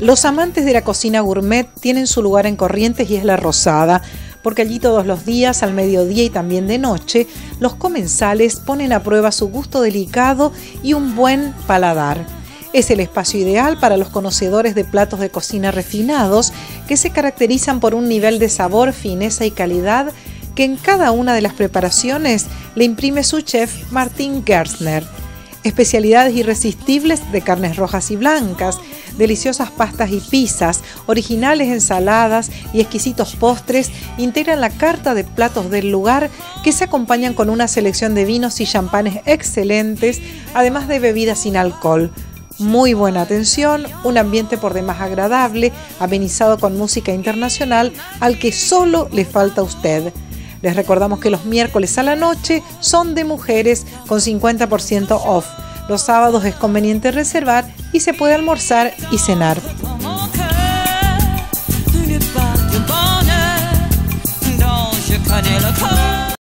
Los amantes de la cocina gourmet tienen su lugar en Corrientes y es La Rosada, porque allí todos los días, al mediodía y también de noche, los comensales ponen a prueba su gusto delicado y un buen paladar. Es el espacio ideal para los conocedores de platos de cocina refinados que se caracterizan por un nivel de sabor, fineza y calidad que en cada una de las preparaciones le imprime su chef Martín Gerstner especialidades irresistibles de carnes rojas y blancas, deliciosas pastas y pizzas, originales ensaladas y exquisitos postres integran la carta de platos del lugar que se acompañan con una selección de vinos y champanes excelentes, además de bebidas sin alcohol. Muy buena atención, un ambiente por demás agradable, amenizado con música internacional al que solo le falta usted. Les recordamos que los miércoles a la noche son de mujeres con 50% off. Los sábados es conveniente reservar y se puede almorzar y cenar.